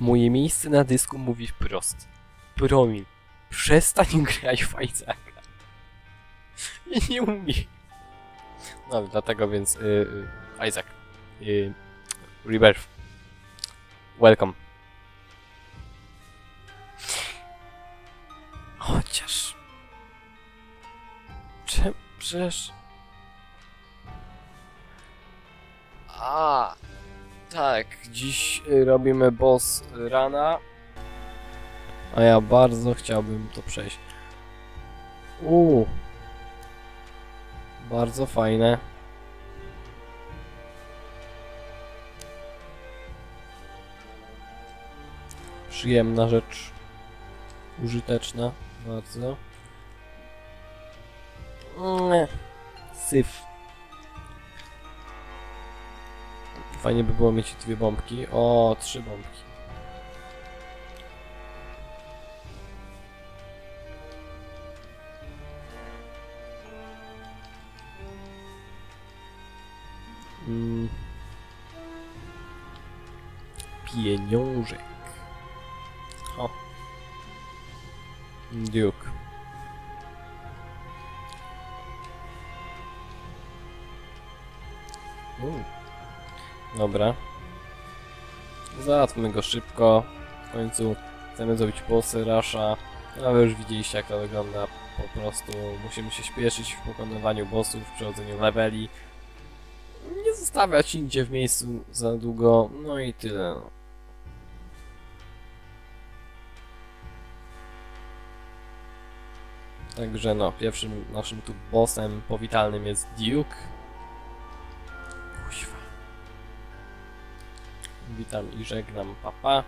Moje miejsce na dysku mówi wprost. Promin, przestań grać w Isaaca. I nie umie. No, dlatego więc y, y, Isaac. Y, Rebirth. Welcome. Chociaż... Cze, przecież... A, tak, dziś y, robimy boss rana. A ja bardzo chciałbym to przejść. Uuu. Bardzo fajne. Przyjemna rzecz. Użyteczna. Bardzo. Mm. Fajnie by było mieć dwie bombki. O, trzy bombki. Mm. Pieniążek. O. Duke. Mm. Dobra. Załatwmy go szybko. W końcu chcemy zrobić bossy, rasza. No wy już widzieliście jak to wygląda. Po prostu musimy się śpieszyć w pokonywaniu bossów, w przechodzeniu leveli. Nie zostawiać nigdzie w miejscu za długo. No i tyle. no. Także no, pierwszym naszym tu bossem powitalnym jest Duke. Witam i żegnam, papa.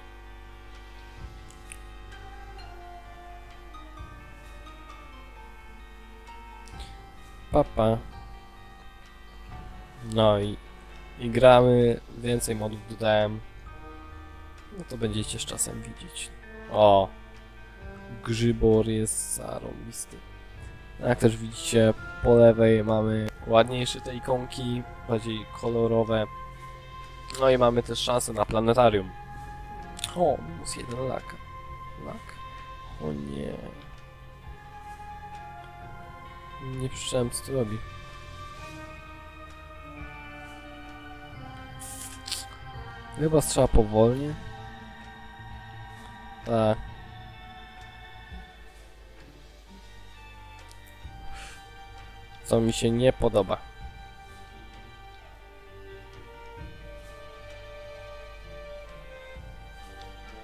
Papa. No i, i gramy, więcej modów dodałem. No to będziecie z czasem widzieć. O! Grzybor jest zarąbisty. Jak też widzicie, po lewej mamy ładniejsze te ikonki, bardziej kolorowe. No i mamy też szansę na planetarium. O, minus jeden lak. Lak? O nie. Nie przyszedłem co tu robi. Chyba strzela powolnie. Tak. Co mi się nie podoba.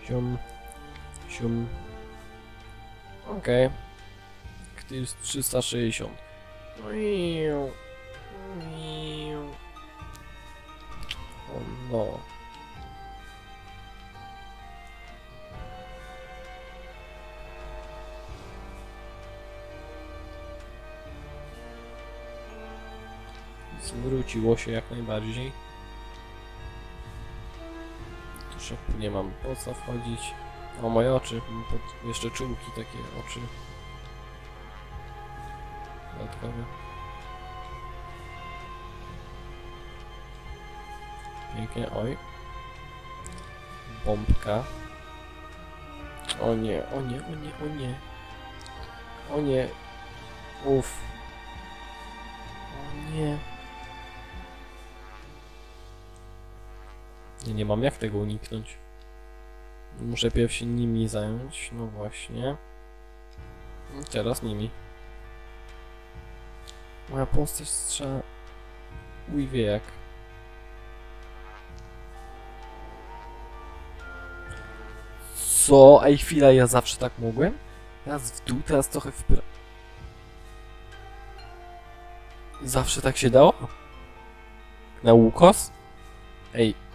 Sium. Sium. Okej. Okay. jest 360. Miu. Miu. O no. Zwróciło się jak najbardziej. Szopu nie mam po co wchodzić. O moje oczy, pod jeszcze czułki takie oczy. Dodatkowe. Pięknie, oj. Bombka. O nie, o nie, o nie, o nie. O nie. Uff. O nie. Nie, nie mam jak tego uniknąć. Muszę pierw się nimi zająć, no właśnie. I Teraz nimi. Moja postać strzela... Uj wie jak. Co? Ej, chwila, ja zawsze tak mogłem? Teraz w dół, teraz trochę w pra... Zawsze tak się dało? Na łukos? Ej.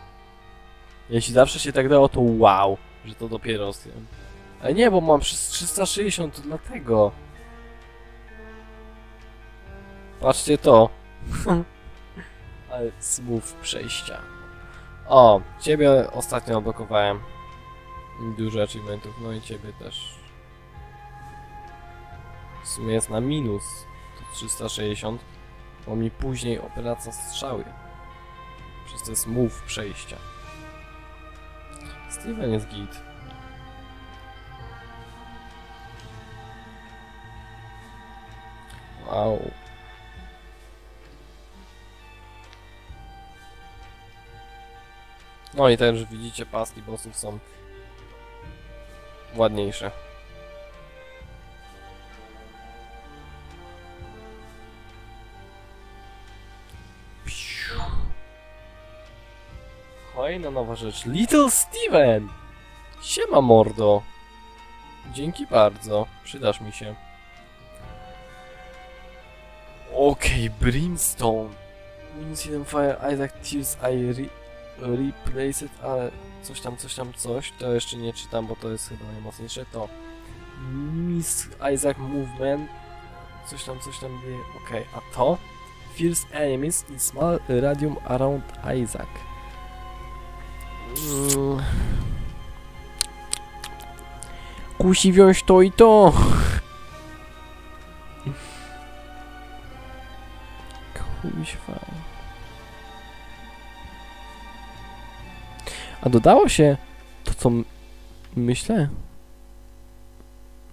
Jeśli zawsze się tak dało, to wow, że to dopiero zjem. Ale nie, bo mam przez 360, to dlatego. Patrzcie to. Ale smooth przejścia. O, ciebie ostatnio odblokowałem. Dużo achievementów, no i ciebie też. W sumie jest na minus to 360, bo mi później operacja strzały. Przez te smooth przejścia. Steven jest git. Wow. No i też widzicie, paski bossów są ładniejsze. Kolejna nowa rzecz. Little Steven! Siema mordo. Dzięki bardzo. Przydasz mi się. Okej, Brimstone. Incident Fire Isaac Tears I re Replace it, ale coś tam, coś tam, coś. To jeszcze nie czytam, bo to jest chyba najmocniejsze. To Miss Isaac Movement. Coś tam, coś tam. Okej, a to? Fierce enemies in small radium around Isaac. Kusi wziąć to i to. Kuźwa. A dodało się to, co myślę?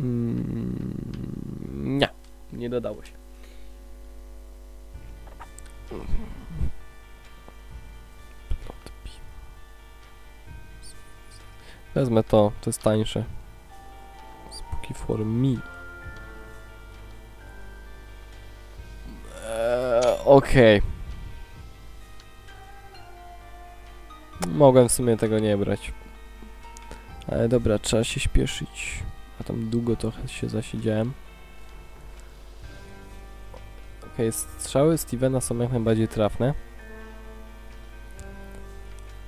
Mm, nie, nie dodało się. Wezmę to, to jest tańsze. Spooky for me. Eee, Okej. Mogłem w sumie tego nie brać. Ale dobra, trzeba się śpieszyć. A tam długo trochę się zasiedziałem. Okej, strzały Stevena są jak najbardziej trafne.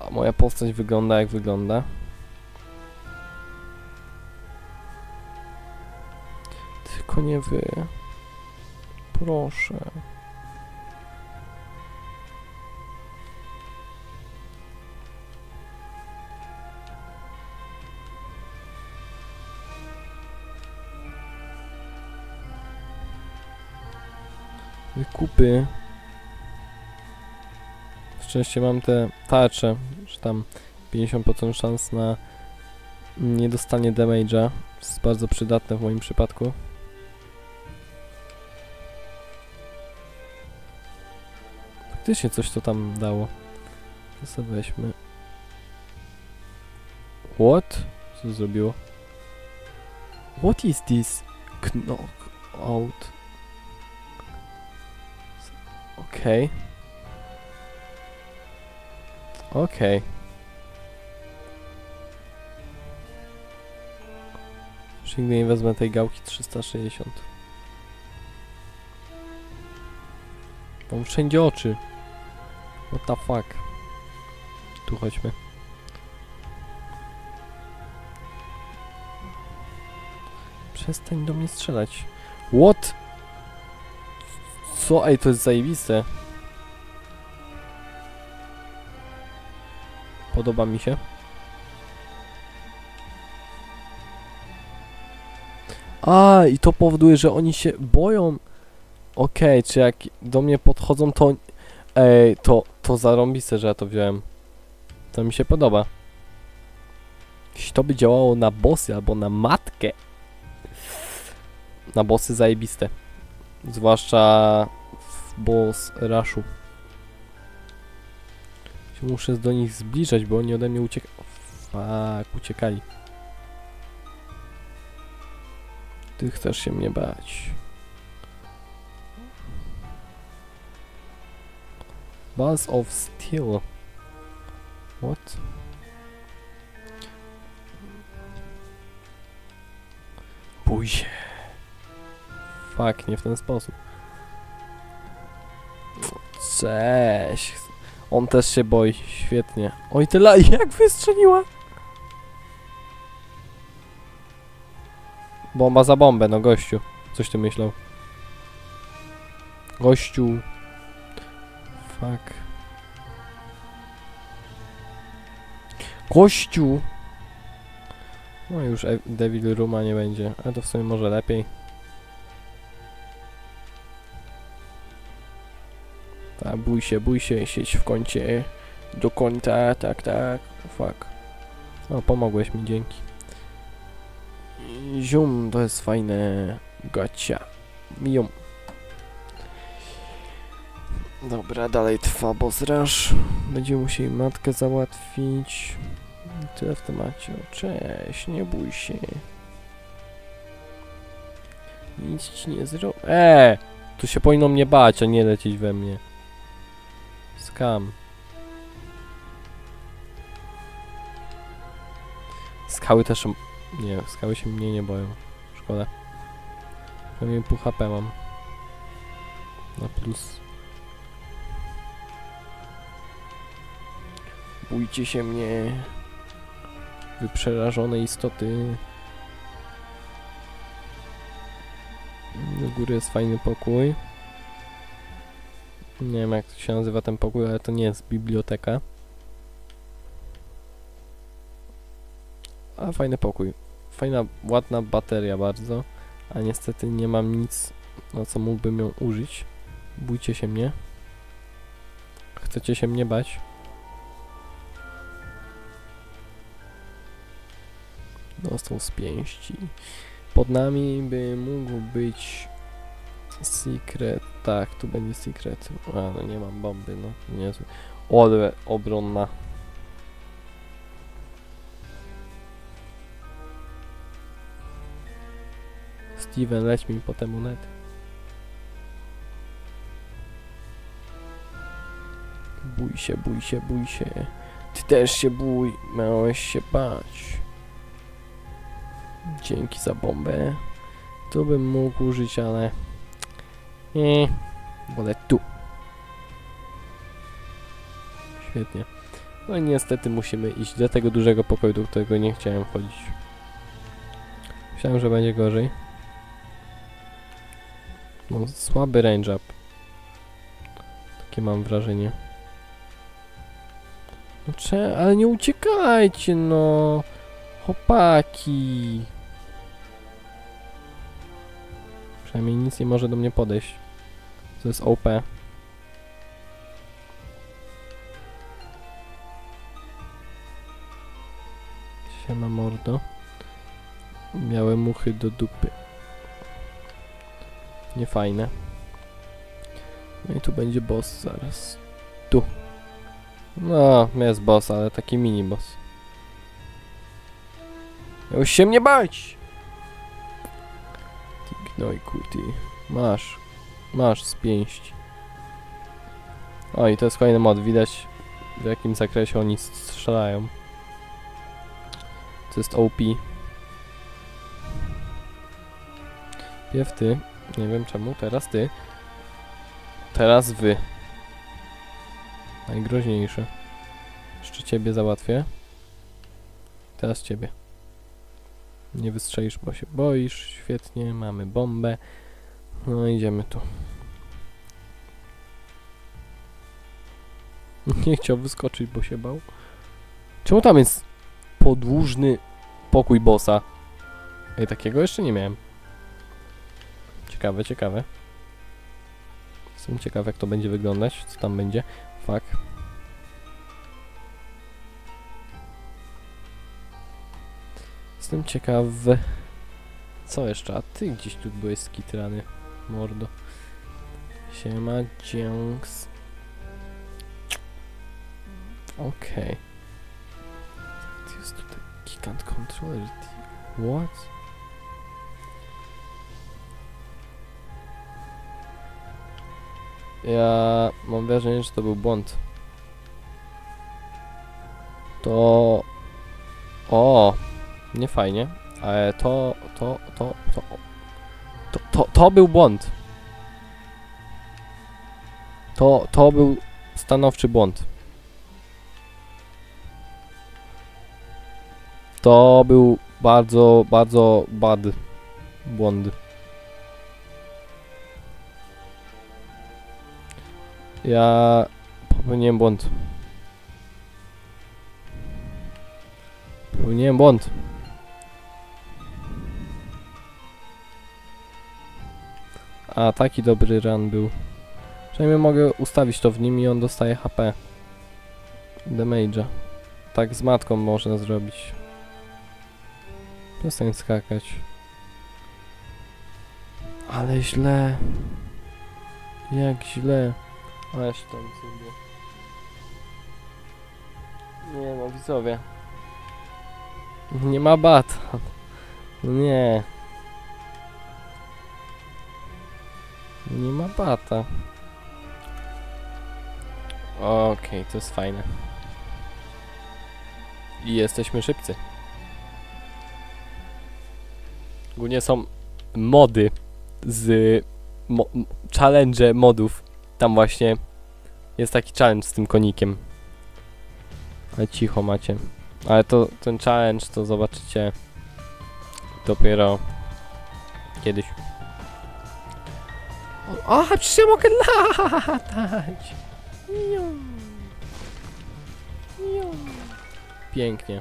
A moja postać wygląda jak wygląda. Tylko nie wy. Proszę. Wykupy. Szczęście mam te tarcze, że tam 50% szans na niedostanie damage'a. To jest bardzo przydatne w moim przypadku. Faktycznie coś to tam dało. To sobie weźmy. What? Co zrobiło? What is this? Knock out. Okej. Okej. Już nigdy nie wezmę tej gałki 360. Mam wszędzie oczy. What the fuck. Tu chodźmy. Przestań do mnie strzelać. What? Co? Ej, to jest zajebiste. Podoba mi się. A, i to powoduje, że oni się boją. Okej, czy jak do mnie podchodzą, to... Ej, to, to zarąbiste, że ja to wziąłem. To mi się podoba. Jeśli to by działało na bossy albo na matkę. Na bossy zajebiste. Zwłaszcza w boss rushu. Muszę do nich zbliżać, bo oni ode mnie uciekają. Fuck, uciekali. Ty chcesz się mnie bać. Balls of Steel. What? Bój się. Fuck, nie w ten sposób. Cześć. On też się boi. Świetnie. Oj, tyle jak wystrzeliła? Bomba za bombę, no gościu. Coś ty myślał. Gościu. Fuck. Gościu! No już E- Devil Ruma nie będzie, ale to w sumie może lepiej. Tak, bój się, bój się, siedź w kącie. Do kąta, tak, tak. Fuck. O, pomogłeś mi, dzięki. Zium, to jest fajne. Gacia. Jum. Dobra, dalej trwa rush. Będziemy musieli matkę załatwić. Tyle w temacie. Cześć, nie bój się. Nic ci nie zrobię. Eee! Tu się powinno mnie bać, a nie lecieć we mnie. Skam. Skały też... Nie, skały się mnie nie boją. Szkoda. Przynajmniej pół HP mam. Na plus. Bójcie się mnie. Wy przerażone istoty. Do góry jest fajny pokój. Nie wiem jak się nazywa ten pokój, ale to nie jest biblioteka. A fajny pokój. Fajna, ładna bateria bardzo. A niestety nie mam nic, na co mógłbym ją użyć. Bójcie się mnie. Chcecie się mnie bać? Dostał z pięści. Pod nami by mógł być secret. Tak, tu będzie secret. A, no nie mam bomby, no. Nie Ole obronna. Steven, leć mi po te monety. Bój się, bój się, bój się. Ty też się bój, miałeś się bać. Dzięki za bombę. Tu bym mógł użyć, ale... Nie, wolę tu. Świetnie. No i niestety musimy iść do tego dużego pokoju, do którego nie chciałem wchodzić. Myślałem, że będzie gorzej. No, słaby range up. Takie mam wrażenie. No ale nie uciekajcie, no. Chłopaki. Przynajmniej nic nie może do mnie podejść. To jest OP. Siema mordo. Miałe muchy do dupy. Niefajne. No i tu będzie boss zaraz. Tu. No, jest boss, ale taki mini boss. Już się mnie bać! Ty gnojku, ty. Masz. Masz z pięści. O i to jest kolejny mod. Widać w jakim zakresie oni strzelają. To jest OP. Pierw ty. Nie wiem czemu. Teraz ty. Teraz wy. Najgroźniejsze. Jeszcze ciebie załatwię. Teraz ciebie. Nie wystrzelisz, bo się boisz. Świetnie, mamy bombę. No idziemy tu. Nie chciał wyskoczyć, bo się bał. Czemu tam jest podłużny pokój bossa? Ej, takiego jeszcze nie miałem. Ciekawe, ciekawe. Jestem ciekaw, jak to będzie wyglądać, co tam będzie. Fuck. Jestem ciekaw... Co jeszcze? A ty gdzieś tu byłeś skitrany, mordo. Siema, dzięks. Okej. To jest tutaj gigant controller. What? Ja mam wrażenie, że to był błąd. To... O, nie fajnie, ale to, to, to, to, to, to, to był błąd. To, to był stanowczy błąd. To był bardzo, bardzo bad błąd. Ja popełniłem błąd. Popełniłem błąd. A, taki dobry run był. Przynajmniej mogę ustawić to w nim i on dostaje HP. Damage'a. Tak z matką można zrobić. Przestań skakać. Ale źle. Jak źle. Aż tam sobie. Nie no, widzowie. Nie ma bata. No nie. Nie ma bata. Okej, to jest fajne. I jesteśmy szybcy. Ogólnie są mody z mo challenge modów. Tam właśnie jest taki challenge z tym konikiem. Ale cicho macie. Ale to ten challenge to zobaczycie dopiero kiedyś. O, a, przecież ja mogę latać! Pięknie.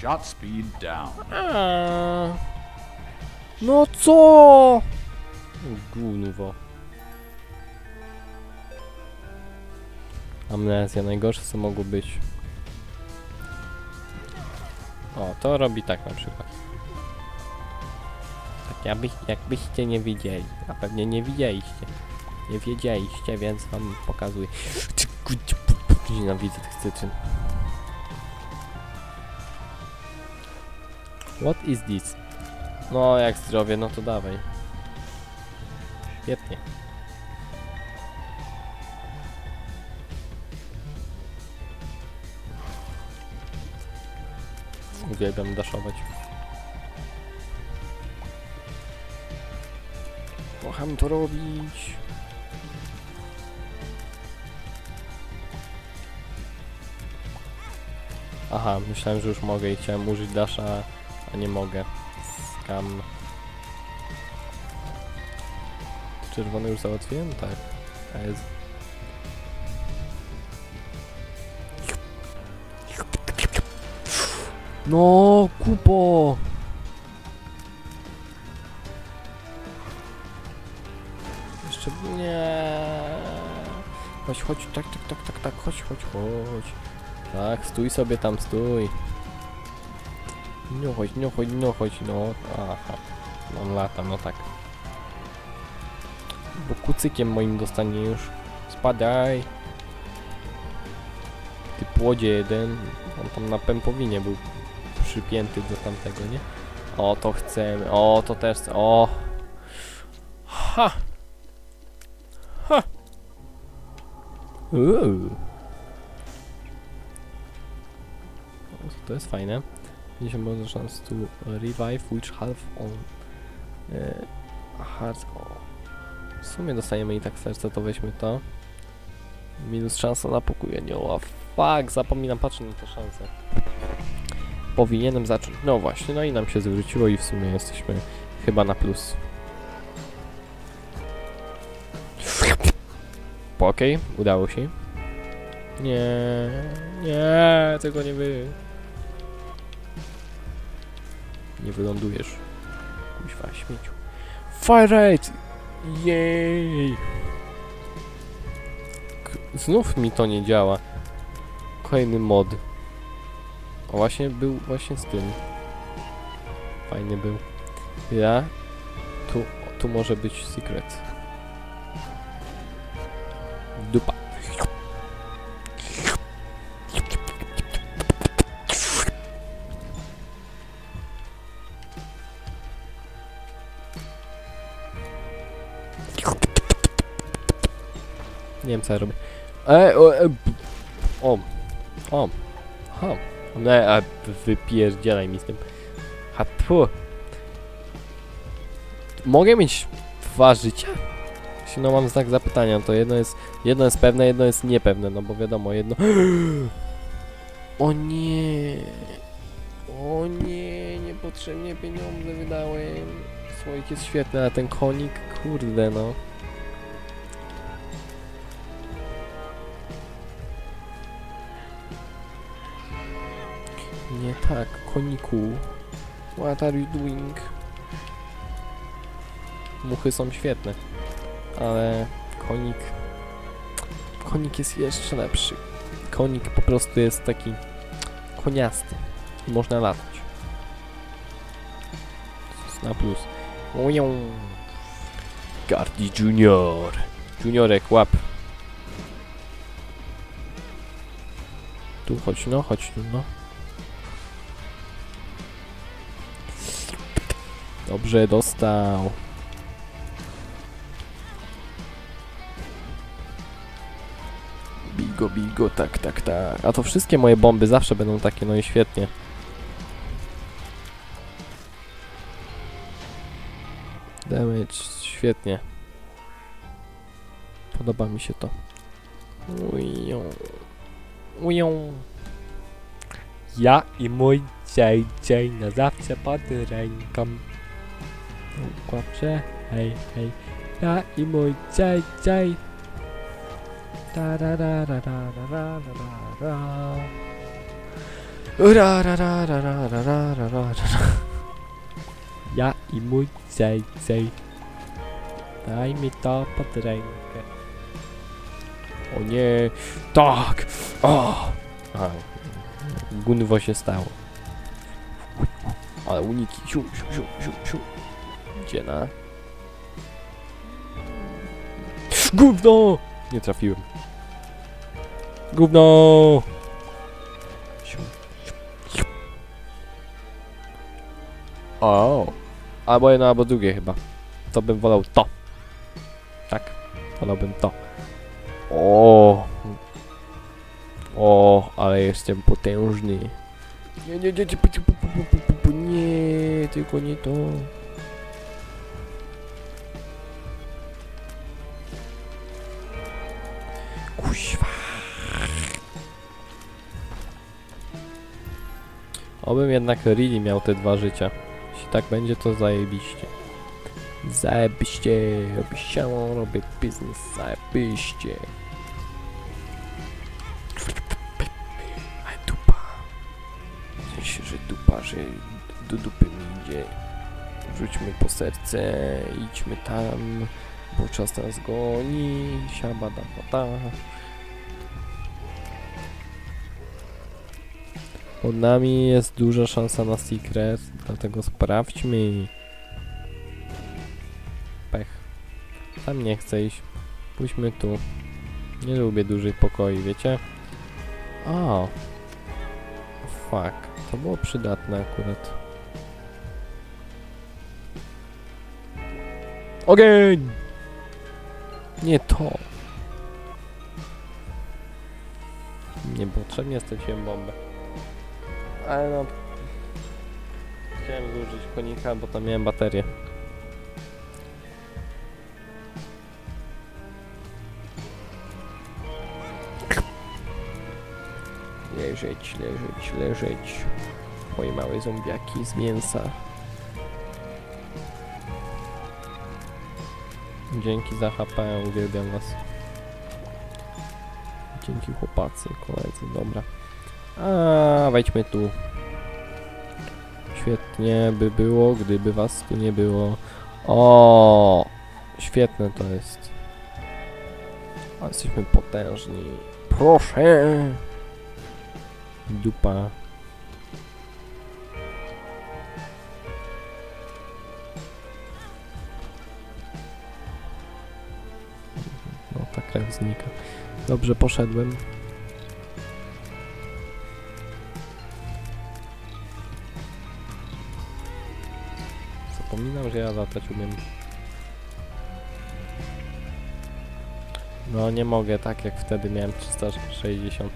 Shot speed down. A. No co? Gówno. Amnezja, najgorsze co mogło być. O, to robi tak na przykład. Jakby, jakbyście nie widzieli. A pewnie nie widzieliście. Nie wiedzieliście, więc wam pokazuję. Nienawidzę tych cytryn. What is this? No, jak zdrowie, no to dawaj. Świetnie. Uwielbiam daszować. Kocham to robić. Aha, myślałem, że już mogę i chciałem użyć dasha, a nie mogę. Skam. Czerwony już załatwiłem? Tak. A jest. No, kupo! Chodź, chodź, tak, tak, tak, tak, tak, chodź, chodź, chodź. Tak, stój sobie tam, stój. No chodź, no chodź, no chodź, no. Aha. On lata, no tak. Bo kucykiem moim dostanie już. Spadaj. Ty płodzie jeden. On tam na pępowinie był przypięty do tamtego, nie? O, to chcemy. O, to też. O. Ha. Uuu. To jest fajne. 50 może szans to revive which half on e, o. W sumie dostajemy i tak serce, to weźmy to. Minus szansa na pokój anioła. Fuck, zapominam patrzeć na te szanse. Powinienem zacząć. No właśnie, no i nam się zwróciło i w sumie jesteśmy chyba na plus. Okej, udało się. Nie, nie, tego nie wy. Nie wylądujesz. Kuźwa, śmieciu. Fire rate! Jej! Znów mi to nie działa. Kolejny mod. O, właśnie był właśnie z tym. Fajny był. Ja? Tu, tu może być secret. Dupa. Nie wiem co ja robię. E, o, e, o, o, ha, ne, a wypierdzielaj mi z tym. Ha, pu. Mogę mieć dwa życia? No mam znak zapytania, to jedno jest, jedno jest pewne, jedno jest niepewne, no bo wiadomo, jedno... O nie! O nie, niepotrzebnie pieniądze wydałem. Słoik jest świetny, a ten konik, kurde no. Nie tak, koniku. What are you doing? Muchy są świetne, ale konik... Konik jest jeszcze lepszy. konik po prostu jest taki koniasty i można latać. Na plus. Ują. Gardi Junior. Juniorek, łap. Tu chodź, no, chodź tu, no. Dobrze, dostał. Bigo, tak, tak, tak. A to wszystkie moje bomby zawsze będą takie, no i świetnie. Damage, świetnie. Podoba mi się to. Ują. Ują. Ja i mój JJ na zawsze pod ręką. Kłapcze, hej, hej. Ja i mój JJ. Da da da da da da da da da da. Ra ra ra ra ra ra ra ra ra ra. Ja i mój JJ. Daj mi to pod rękę. O nie, tak! O! A, gunwo się stało. Ale uniki, siu, siu, siu, siu, siu. Gdzie na? Gówno! Nie trafiłem. Gówno! O! Albo jedno, albo drugie chyba. To bym wolał to. Tak, wolałbym to. O! O, ale jestem potężny. Nie, nie, nie, nie, nie, tylko nie to. Kuźwa. Obym jednak Rili miał te dwa życia. Jeśli tak będzie, to zajebiście. Zajebiście, robię się, robię biznes, zajebiście. Ale dupa. W sensie, że dupa, że do dupy mi idzie. Wróćmy po serce, idźmy tam, bo czas nas goni, siabada bada. Pod nami jest duża szansa na secret, dlatego sprawdźmy. Pech. Tam nie chcę iść. Pójdźmy tu. Nie lubię dużych pokoi, wiecie? O. Fuck. To było przydatne akurat. Ogień! Nie to. Niepotrzebnie straciłem bombę. Ale no... Chciałem zużyć konika, bo tam miałem baterię. Leżeć, leżeć, leżeć. Moje małe zombiaki z mięsa. Dzięki za HP, uwielbiam was. Dzięki chłopacy, koledzy, dobra. A wejdźmy tu. Świetnie by było, gdyby was tu nie było. O, świetne to jest. Ale jesteśmy potężni. Proszę. Dupa. No, ta krew znika. Dobrze, poszedłem. Zapominam, że ja latać umiem. No nie mogę, tak jak wtedy miałem 360.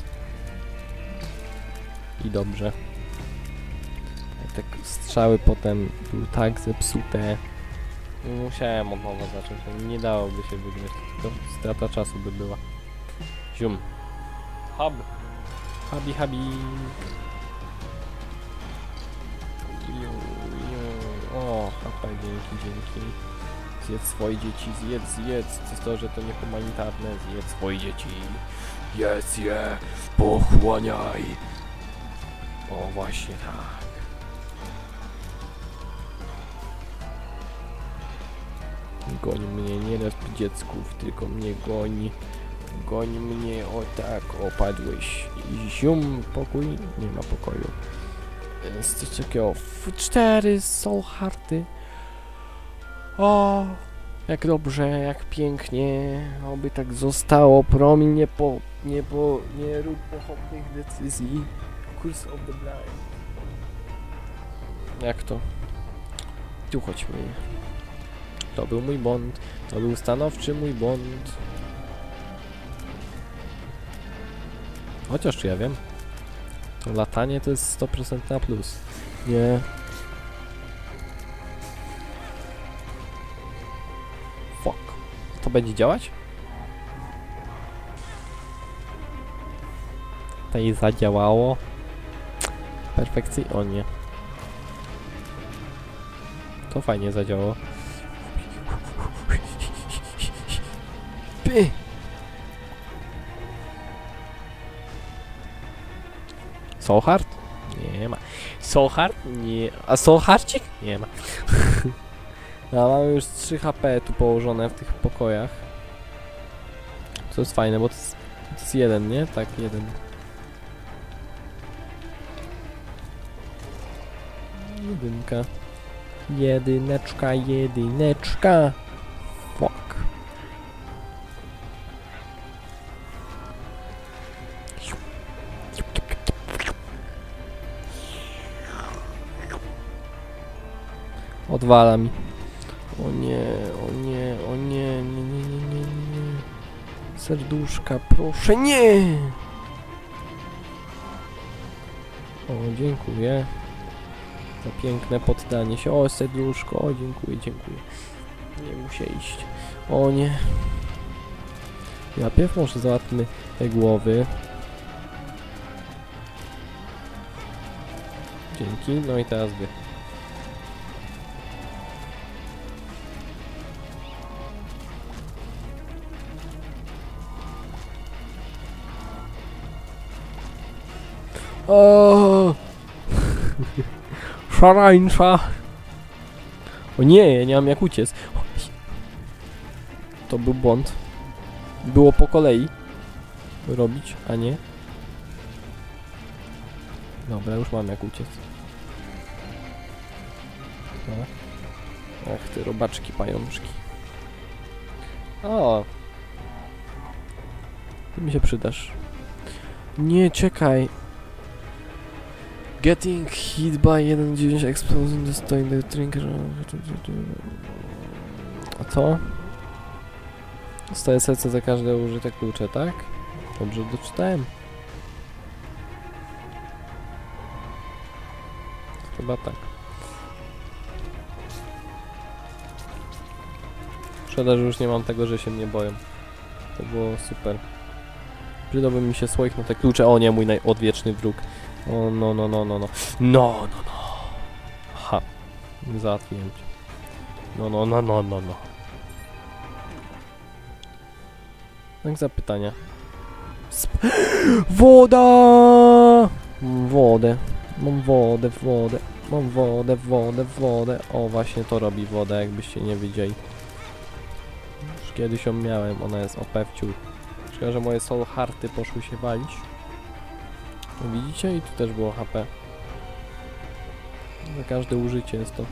I dobrze. Te strzały potem były tak zepsute. Musiałem od nowa zacząć, nie dałoby się wygrać, tylko strata czasu by była. Zium. Hub. Habi, habi. O, HP, dzięki, dzięki. Zjedz swoje dzieci, zjedz, zjedz. To, to, że to niehumanitarne, zjedz swoje dzieci. Jedz je, pochłaniaj. O, właśnie tak. Goń mnie, nie resp dziecków, tylko mnie goni. Goń mnie, o tak, opadłeś. Zium, pokój? Nie ma pokoju. Jest coś takiego. Cztery są harty. O, jak dobrze, jak pięknie. Oby tak zostało. Promień nie po, nie po, nie rób pochopnych decyzji. Curse of the blind. Jak to? Tu chodźmy. To był mój błąd. To był stanowczy mój błąd. Chociaż czy ja wiem? To latanie to jest 100% na plus. Nie. Fuck. To będzie działać? I zadziałało. Perfekcyjnie. O nie. To fajnie zadziałało. Py! Soulhard? Nie ma. Soulhard? Nie. A Soulhardcik? Nie ma. No, mamy już 3 HP tu położone w tych pokojach. Co jest fajne, bo to jest, to jest jeden, nie? Tak, jeden. Jedynka. Jedyneczka, jedyneczka. Odwala mi. O nie, o nie, o nie, nie, nie, nie, nie, nie. Serduszka, proszę, nie! O, dziękuję. Za piękne poddanie się. O, serduszko, o, dziękuję, dziękuję. Nie muszę iść. O nie. Ja pierw może załatwmy te głowy. Dzięki, no i teraz wy. O! Szarańcza! O nie, ja nie mam jak uciec. To był błąd. Było po kolei robić, a nie. Dobra, już mam jak uciec. No. Ach, ty robaczki, pajączki. O! Ty mi się przydasz. Nie, czekaj. Getting hit by 1.9 explosion destroying the trinker. A co? Dostaję serce za każde użyte klucze, tak? Dobrze doczytałem. Chyba tak. Szkoda, że już nie mam tego, że się mnie boją. To było super. Przydałby mi się słoik na te klucze. O nie, mój najodwieczny wróg. O no, no, no, no, no. No, no, no. Ha. Załatwiłem cię. No, no, no, no, no, no. Znak zapytania. Sp Woda! Mam wodę. Mam wodę, wodę. Mam wodę, wodę, wodę. O, właśnie to robi woda, jakbyście nie widzieli. Już kiedyś ją miałem, ona jest OP w. Szkoda, że moje soul harty poszły się walić. No Widzicie? I tu też było HP. Za każde użycie jest to.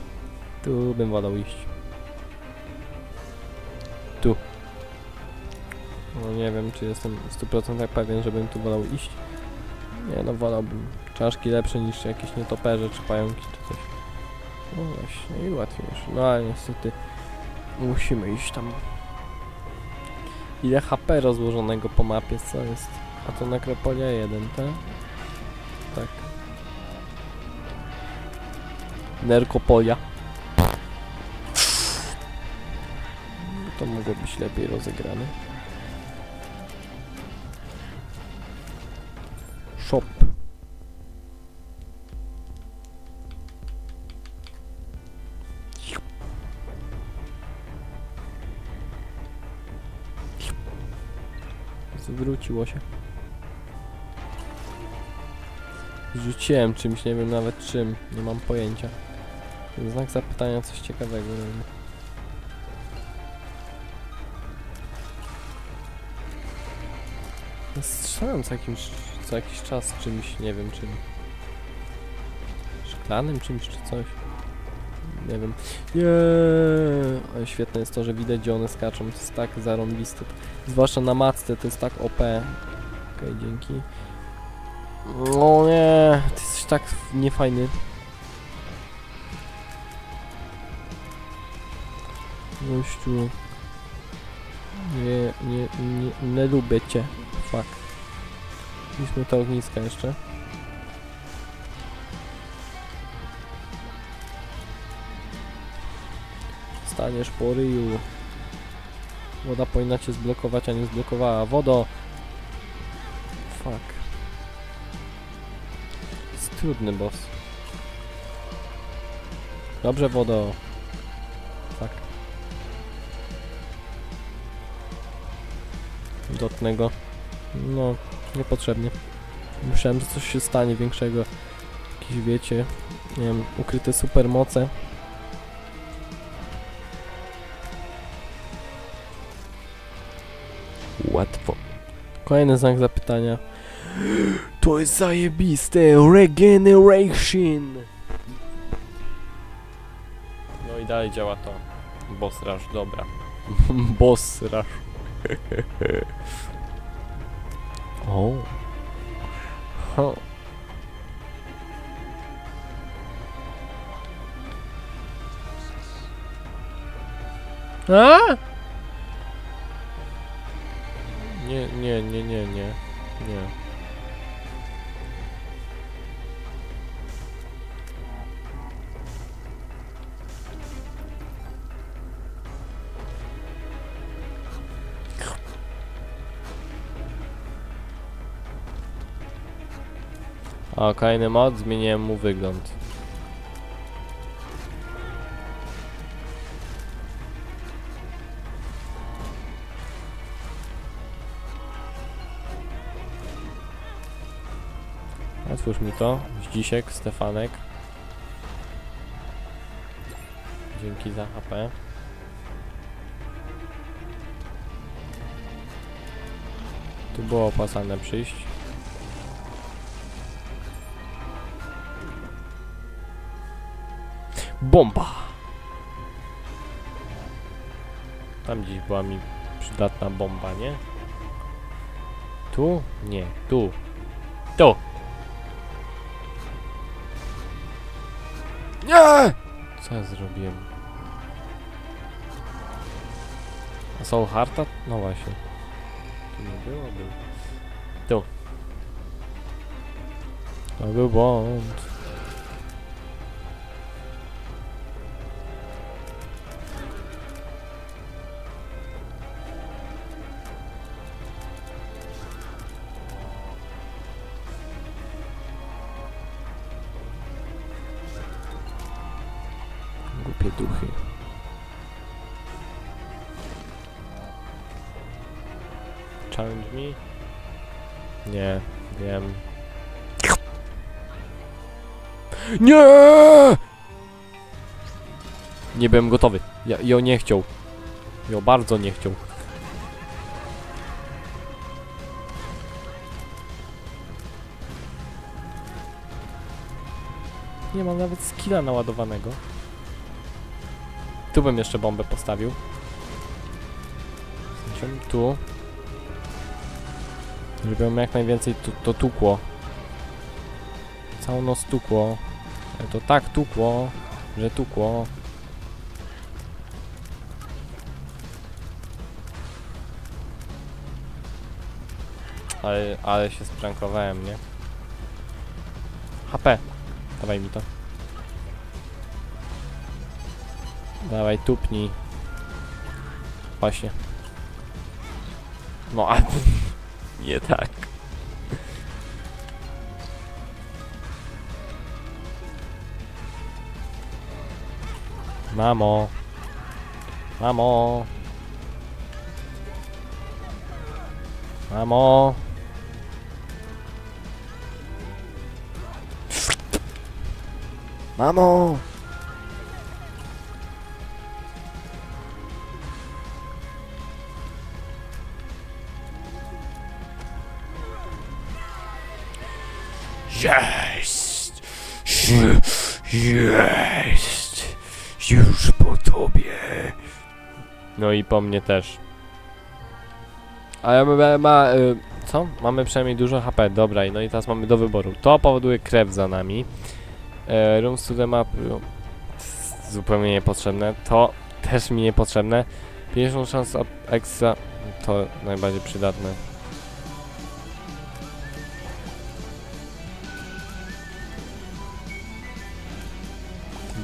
Tu bym wolał iść. Tu. No nie wiem, czy jestem w 100% pewien, żebym tu wolał iść. Nie no, wolałbym czaszki lepsze niż jakieś nietoperze czy pająki czy coś. No właśnie, i łatwiejsze. No ale niestety musimy iść tam. Ile HP rozłożonego po mapie, co jest? A to nekropolia 1, tak? Tak. Nerkopolia. To mogło być lepiej rozegrane. Shop. Zwróciło się. Rzuciłem czymś, nie wiem nawet czym, nie mam pojęcia. Znak zapytania, coś ciekawego robi. Strzelam co jakiś, co jakiś czas czymś, nie wiem czym. Szklanym czymś czy coś. Nie wiem. Ale świetne jest to, że widać gdzie one skaczą. To jest tak zarąbiste. Zwłaszcza na matce to jest tak OP. Okej, dzięki. O nie, ty jesteś tak niefajny. Gościu. Nie, nie, nie, nie lubię cię. Fuck. Mieliśmy te ogniska jeszcze. Staniesz po ryju. Woda powinna cię zblokować, a nie zblokowała. Wodo! Fuck. Trudny boss. Dobrze, wodo. Fuck. Dotknę go. No, niepotrzebnie. Myślałem, że coś się stanie większego. Jakieś, wiecie, nie wiem, ukryte supermoce. Łatwo. Kolejny znak zapytania. To jest zajebiste! Regeneration! No i dalej działa to. Boss rush, dobra. Boss rush. o. Ho. A? Nie, nie, nie, nie, nie. Nie. O, kolejny mod, zmieniłem mu wygląd. Otwórz mi to. Zdzisiek, Stefanek. Dzięki za HP. Tu było opłacalne przyjść. Bomba! Tam gdzieś była mi przydatna bomba, nie? Tu? Nie, tu. Tu! Nie! Co ja zrobiłem? A Soul Hearta? No właśnie. Tu nie było, był. Tu. To był błąd. Nie! Nie byłem gotowy. Ja, jo nie chciał. Jo bardzo nie chciał. Nie mam nawet skilla naładowanego. Tu bym jeszcze bombę postawił. Sensie Tu. Żeby ją jak najwięcej tu, to tukło. Całą noc tukło. Ale to tak tukło, że tukło. Ale, ale się sprankowałem, nie? HP. Dawaj mi to. Dawaj, tupnij. Właśnie. No, a... Nie tak. My mall. My mall. Yes. Yes. Jest! Już po tobie. No i po mnie też. Ale ma, ma y, co? Mamy przynajmniej dużo HP, dobra, i no i teraz mamy do wyboru. To powoduje krew za nami. E, rooms to the map, no, zupełnie niepotrzebne. To też mi niepotrzebne. 50 szans extra, to najbardziej przydatne.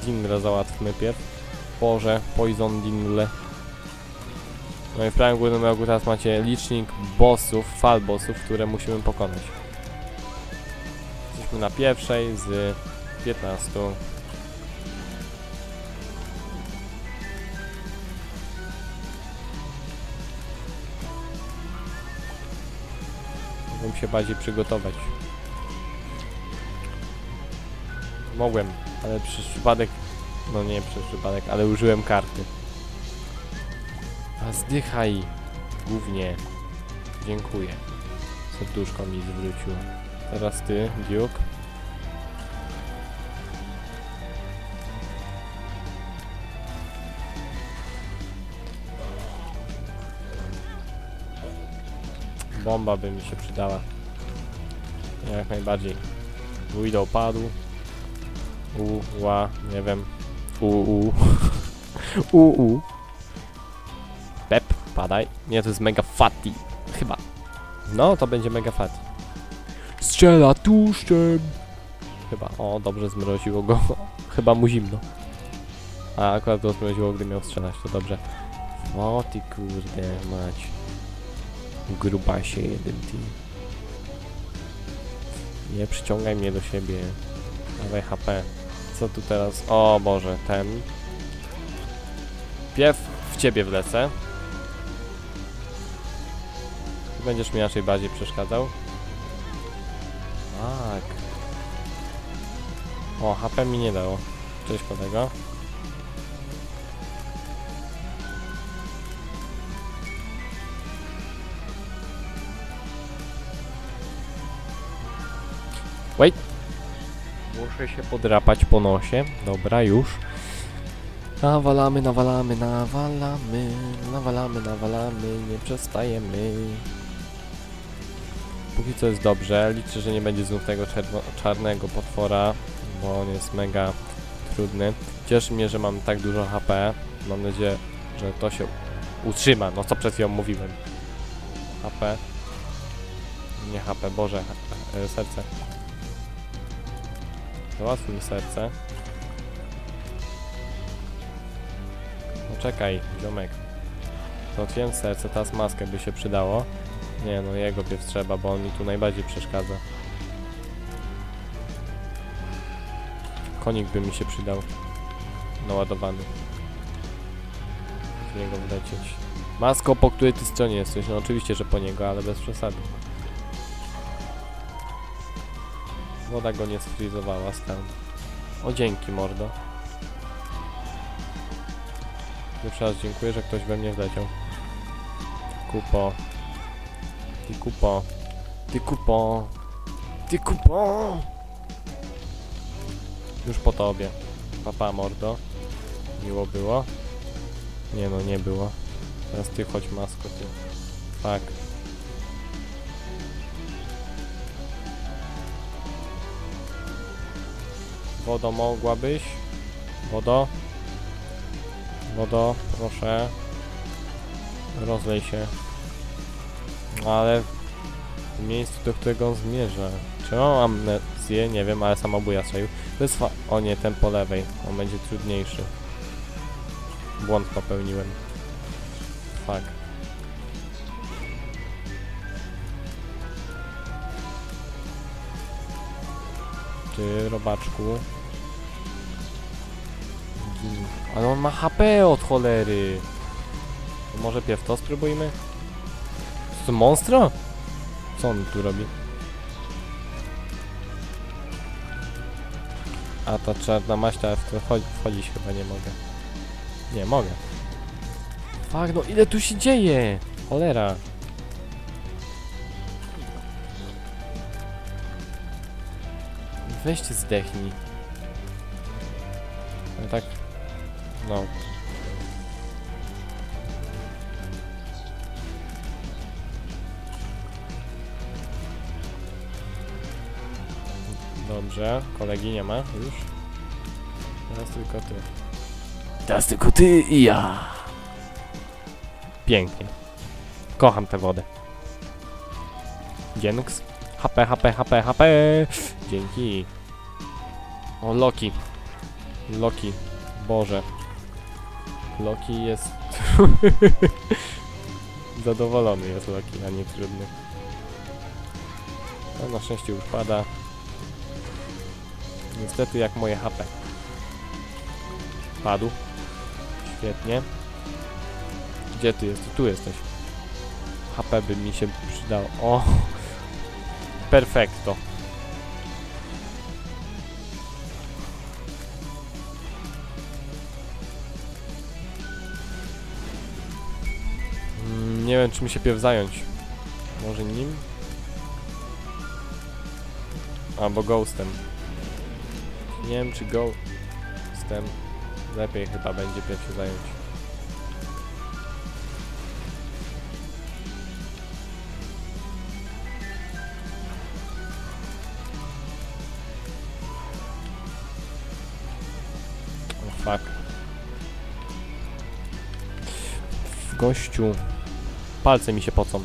Dingle załatwmy pierw. Boże, Poison Dingle. No i w prawym górnym rogu teraz macie licznik bossów, fal bossów, które musimy pokonać. Jesteśmy na pierwszej z 15. Mogłem się bardziej przygotować. Mogłem, ale przez przypadek... No nie przez przypadek, ale użyłem karty. A zdychaj, głównie. Dziękuję. Serduszko mi zwróciło. Teraz ty, Duke. Bomba by mi się przydała. Jak najbardziej. Widow padł. U, ła, nie wiem. U, u. u, u. Pep, padaj. Nie, to jest mega fatty. Chyba. No, to będzie mega fatty. Strzela tłuszczem. Chyba. O, dobrze zmroziło go. Chyba mu zimno. A, akurat to zmroziło, gdy miał strzelać, to dobrze. O ty kurde mać. Grubasie jeden ty. Nie przyciągaj mnie do siebie. Dawaj HP. Co tu teraz? O Boże, ten. Piew w ciebie wlecę. Będziesz mi raczej bardziej przeszkadzał. Tak. O, HP mi nie dało. Cześć kolego. Wait. Muszę się podrapać po nosie. Dobra, już. Nawalamy, nawalamy, nawalamy, nawalamy, nawalamy, nie przestajemy. Póki co jest dobrze, liczę, że nie będzie znów tego czarnego potwora, bo on jest mega trudny. Cieszy mnie, że mam tak dużo HP. Mam nadzieję, że to się utrzyma, no co przed chwilą mówiłem. HP. Nie HP, Boże, e, serce. Załatwmy serce. Poczekaj, ziomek. Załatwiłem serce, teraz maskę by się przydało. Nie no, jego pierw trzeba, bo on mi tu najbardziej przeszkadza. Konik by mi się przydał. Naładowany. Z niego wlecieć. Masko, po której ty stronie jesteś? No oczywiście, że po niego, ale bez przesady. Woda go nie sfrizowała stan. O dzięki, mordo. Jeszcze raz dziękuję, że ktoś we mnie wleciał. Kupo. Ty kupo. Ty kupo. Ty kupo. Już po tobie. Papa, mordo. Miło było. Nie no, nie było. Teraz ty chodź masko, ty. Wodo mogłabyś? Wodo? Wodo, proszę. Rozlej się. Ale w miejscu, do którego on zmierza. Czy mam amnezję? Nie wiem, ale samobuja strzelił. To. O nie, ten po lewej. On będzie trudniejszy. Błąd popełniłem. Fuck. Ty, robaczku. Ale on ma HP od cholery. To może pierw to spróbujmy? To monstro? Co on tu robi? A ta czarna maśla w to wchodzi, wchodzić chyba nie mogę. Nie, mogę. Fak, no ile tu się dzieje? Cholera. Weźcie zdechnij. No tak. No. Dobrze, kolegi nie ma już. Teraz tylko ty. Teraz tylko ty i ja. Pięknie. Kocham tę wodę. Dzięks. HP, HP, HP, HP. Dzięki. O, Loki. Loki. Boże. Loki jest... Zadowolony jest Loki, a nie trudny. No, na szczęście już pada. Niestety jak moje HP. Padł. Świetnie. Gdzie ty jesteś? Tu jesteś. HP by mi się przydało. O! Perfekto. Nie wiem, czy mi się pierw zająć. Może nim? Albo Ghostem. Nie wiem, czy Ghostem lepiej chyba będzie pierw się zająć. W gościu. Palce mi się pocą.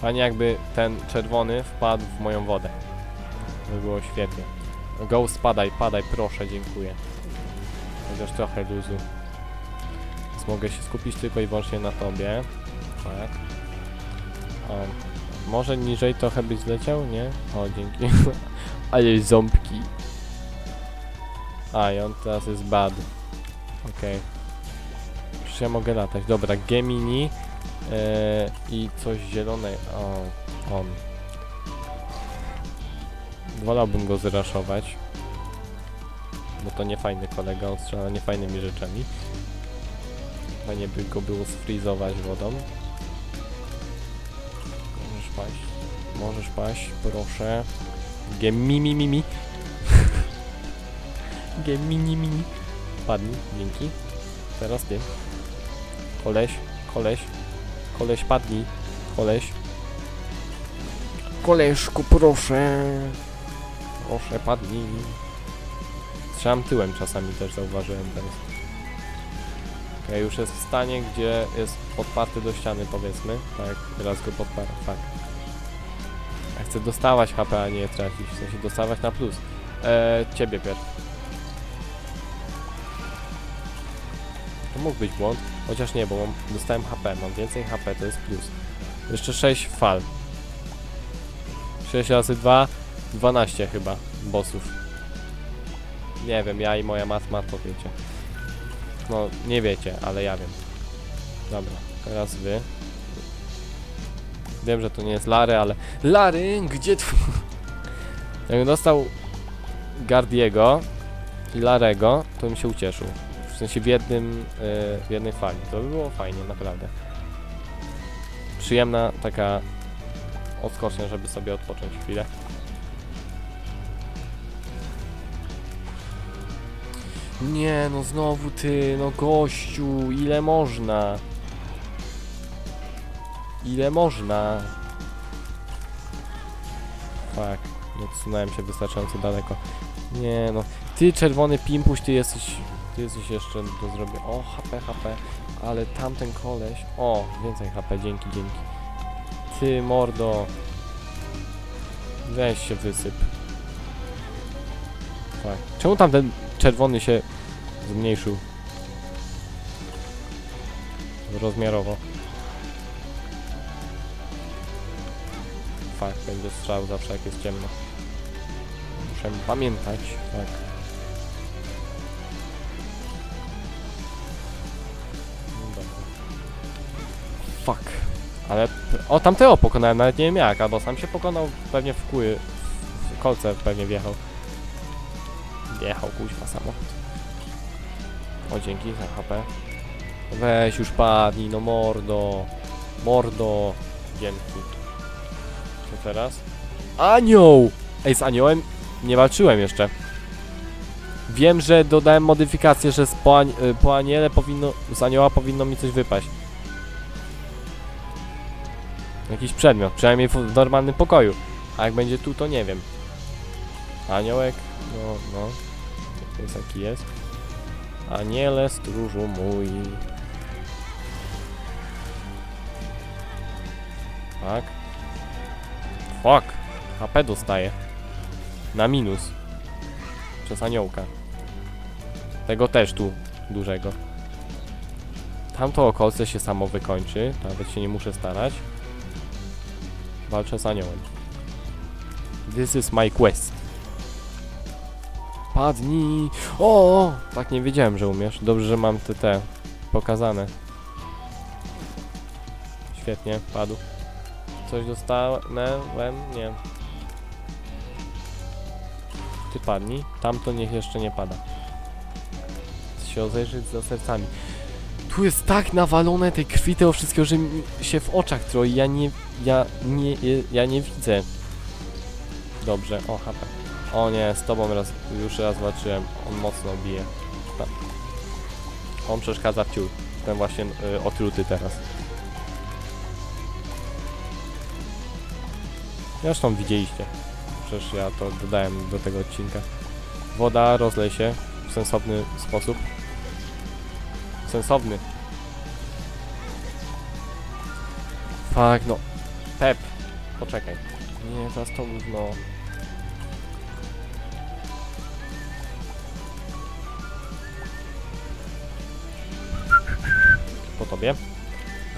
Fajnie jakby ten czerwony wpadł w moją wodę. By było świetnie. Ghost, padaj, padaj, proszę, dziękuję. Chociaż trochę luzu. Więc mogę się skupić tylko i wyłącznie na tobie. Tak. O, może niżej trochę byś zleciał? Nie? O, dzięki. Ale ząbki. A, i on teraz jest bad. Okej. Przecież ja mogę latać. Dobra, Gemini e, i coś zielone. O, on. Wolałbym go zraszować. Bo to nie fajny kolega, on strzela niefajnymi rzeczami. Fajnie by go było sfrizować wodą. Możesz paść. Możesz paść, proszę. Gemini mimi. Gemini mini. Padnij, dzięki. Teraz ty. Koleś, koleś. Koleś, padnij. Koleś. Koleżku, proszę. Proszę, padnij. Strzelam tyłem czasami też zauważyłem teraz. Okej, już jest w stanie, gdzie jest podparty do ściany, powiedzmy. Tak, teraz go podparł. Fuck. Chcę dostawać HP, a nie tracić. W sensie dostawać na plus. Eee, ciebie pierw. To mógł być błąd, chociaż nie, bo mam, dostałem HP, mam więcej HP, to jest plus. Jeszcze 6 fal. 6 razy 2, 12 chyba bossów. Nie wiem, ja i moja matma wiecie. No, nie wiecie, ale ja wiem. Dobra, teraz wy. Wiem, że to nie jest Lary, ale... Lary, gdzie tu... Jakbym dostał Gardiego i Larego, to bym się ucieszył. W sensie w jednym, yy, w jednej fali. To by było fajnie, naprawdę. Przyjemna taka odskocznia, żeby sobie odpocząć chwilę. Nie, no znowu ty, no gościu, ile można? Ile można? Fuck, nie odsunąłem się wystarczająco daleko. Nie no, ty czerwony pimpuś, ty jesteś, ty jesteś jeszcze do zrobienia. O, HP, HP, ale tamten koleś, o, więcej HP, dzięki, dzięki. Ty mordo. Weź się wysyp. Tak. Czemu tamten czerwony się zmniejszył? Rozmiarowo. Fakt, będzie strzał zawsze jak jest ciemno. Muszę pamiętać, tak. No. Fuck. Ale... O, tamtego pokonałem, nawet nie wiem jak, albo sam się pokonał, pewnie w kły... w kolce pewnie wjechał. Wjechał kuźwa samochód. O, dzięki za HP. Weź już padnij, no mordo. Mordo. Dzięki. Teraz? Anioł! Ej, z aniołem nie walczyłem jeszcze. Wiem, że dodałem modyfikację, że z po, po aniele powinno, z anioła powinno mi coś wypaść. Jakiś przedmiot, przynajmniej w normalnym pokoju. A jak będzie tu, to nie wiem. Aniołek, no, no. Jest jaki jest. Aniele stróżu mój. Tak. Fuck. HP dostaje. Na minus. Przez aniołka. Tego też tu. Dużego. Tamto okolce się samo wykończy. Nawet się nie muszę starać. Walczę z aniołem. This is my quest. Padnij! O! Tak nie wiedziałem, że umiesz. Dobrze, że mam te, te pokazane. Świetnie, padł. Coś dostałem? Nie. Ty padnij. Tamto niech jeszcze nie pada. Chcę się rozejrzeć za sercami. Tu jest tak nawalone tej krwi, tego wszystkiego, że mi się w oczach troi. Ja nie... Ja nie... Ja nie widzę. Dobrze. O, HP. O nie, z tobą raz, już raz walczyłem. On mocno bije. On przeszkadza w ciul. Ten właśnie y, otruty teraz. Zresztą widzieliście. Przecież ja to dodałem do tego odcinka. Woda rozlej się w sensowny sposób. Sensowny. Fuck, no. Pep. Poczekaj. Nie, teraz to gówno. Po tobie.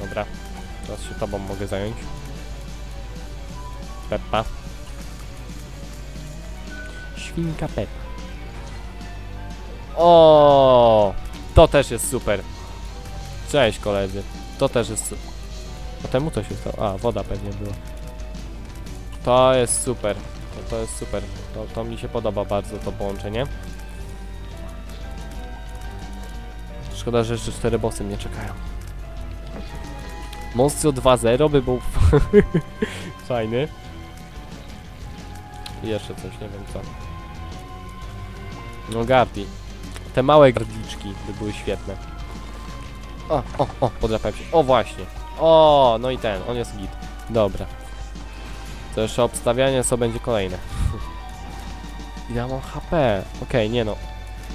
Dobra. Teraz się tobą mogę zająć. Peppa. Świnka Peppa. O, To też jest super. Cześć koledzy. To też jest super. A temu to się stało. A, woda pewnie była. To jest super. To, to jest super. To, to mi się podoba bardzo to połączenie. Szkoda, że jeszcze cztery bossy mnie czekają. Monstro 2.0 by był fajny. I jeszcze coś, nie wiem co. No Gardi. Te małe gardiczki by były świetne. O, o, o, podrapałem się. O właśnie. O, no i ten, on jest git. Dobra. To jeszcze obstawianie co będzie kolejne. Ja mam HP. Okej, nie no.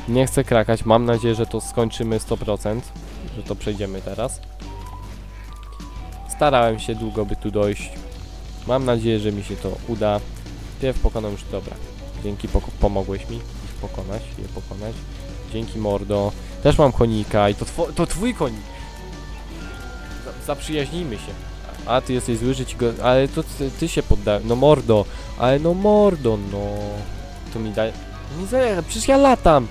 Nie chcę krakać. Mam nadzieję, że to skończymy 100%. Że to przejdziemy teraz. Starałem się długo, by tu dojść. Mam nadzieję, że mi się to uda. Pierw pokonam już, dobra. Dzięki, pomogłeś mi ich pokonać, je pokonać. Dzięki, mordo. Też mam konika i to, to twój konik. Za- Zaprzyjaźnijmy się. A, ty jesteś zły, że ci go... Ale to ty, ty się poddałeś. No mordo. Ale no mordo, no. Tu mi daj... Nie zaję, przecież ja latam.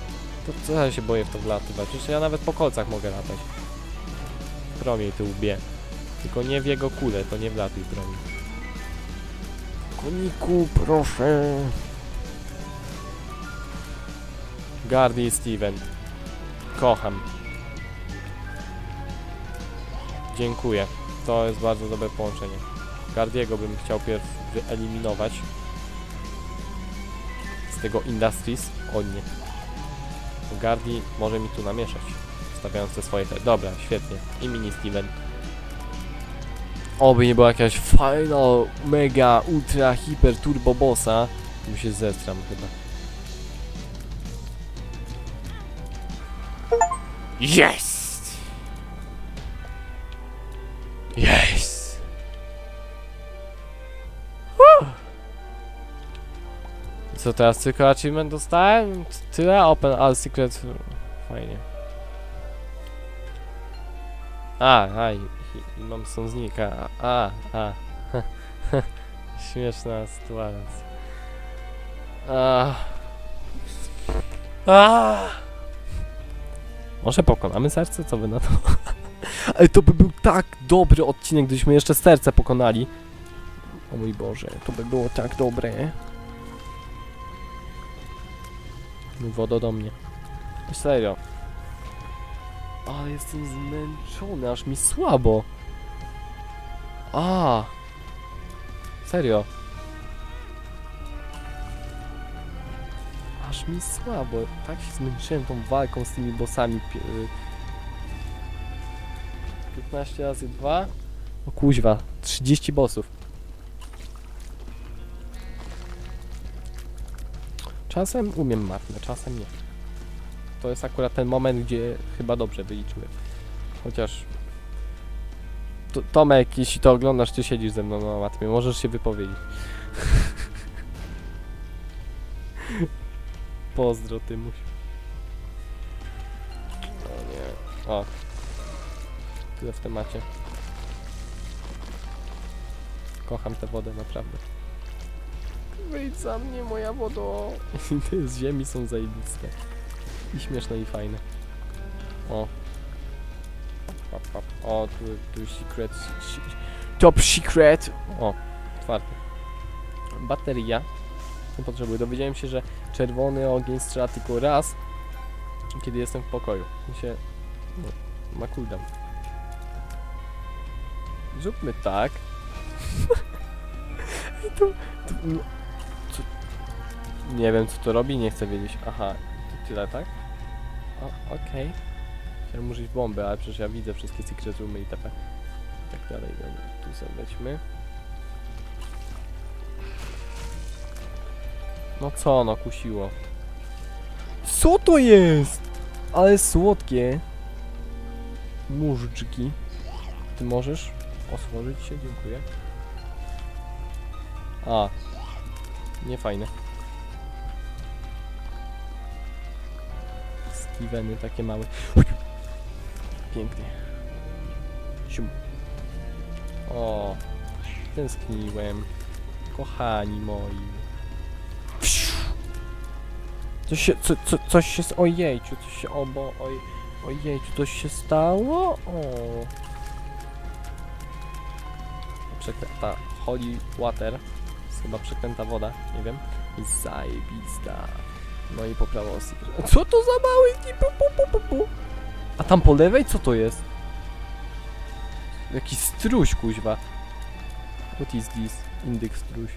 To co ja się boję w to wlatywać? Przecież ja nawet po kolcach mogę latać. Promiej ty łbie. Tylko nie w jego kulę, to nie wlatuj promień. Koniku, proszę. Gardy i Steven. Kocham. Dziękuję. To jest bardzo dobre połączenie. Gardiego bym chciał pierw wyeliminować. Z tego Industries. O nie. Gardi może mi tu namieszać. Stawiając te swoje... Te... Dobra, świetnie. I mini Steven. Oby nie była jakaś fajna, mega, ultra, hiper, turbo bossa. Tu się zestram chyba. Jest! Jest! Co teraz tylko achievement dostałem? Tyle? Open all secret. Fajnie. A, a, i, mam sąznika. A, a. Śmieszna sytuacja. A. A. Może pokonamy serce? Co wy na to? Ale to by był tak dobry odcinek, gdybyśmy jeszcze serce pokonali. O mój Boże, to by było tak dobre. Wodo do mnie. Serio. Ale jestem zmęczony, aż mi słabo. A. Serio. Aż mi słabo. Tak się zmęczyłem tą walką z tymi bossami. pi- y. 15 razy 2. O kuźwa, 30 bossów. Czasem umiem matmę, czasem nie. To jest akurat ten moment, gdzie chyba dobrze wyliczyłem. Chociaż... To, Tomek, jeśli to oglądasz, ty siedzisz ze mną na matmie, możesz się wypowiedzieć. Pozdro, Tymuś. O nie. O. Tyle w temacie. Kocham tę wodę, naprawdę. Wyjdź za mnie, moja wodo. Te z ziemi są zajebiste. I śmieszne i fajne. O. O, tu, tu secret. Top secret! O, otwarte. Bateria. Nie potrzebuję. Dowiedziałem się, że czerwony ogień strzela tylko raz, kiedy jestem w pokoju. Mi się... No, ma cooldown. Zróbmy tak. To... to no, nie wiem, co to robi, nie chcę wiedzieć. Aha, to tyle, tak? O, okej. Chciałem użyć bomby, ale przecież ja widzę wszystkie secret roomy i tak, tak dalej. Dobra, tu sobie weźmy. No co, no kusiło. Co to jest? Ale słodkie. Móżdżki. Ty możesz otworzyć się? Dziękuję. A. Nie fajne. Steveny takie małe. Pięknie. Sium. O. Tęskniłem. Kochani moi. Coś się, co, co, coś się, ojejciu, coś się, obo, oj, ojejciu, coś się stało? O. Przeklęta holy water, jest chyba przeklęta woda, nie wiem, zajebista. No i poprawa o secret. Co to za mały. A tam po lewej co to jest? Jakiś struś, kuźwa. What is this? Indyk struś.